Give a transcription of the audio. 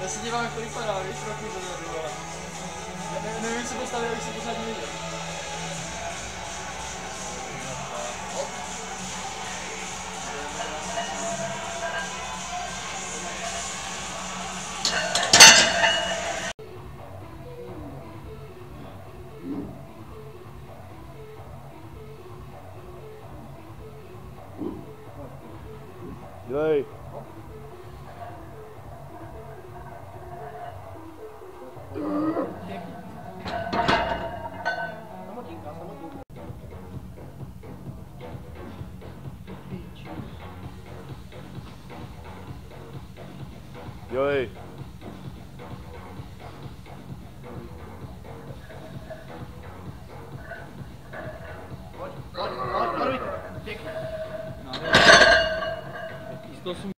Já se dívám, jak to vypadá, víš, roky dozadu, ale... Ne, ne, nevím, co postavit, abych si pořádně viděl. Dělej. E aí? Pode, pode, pode, barulho. Estou sumindo.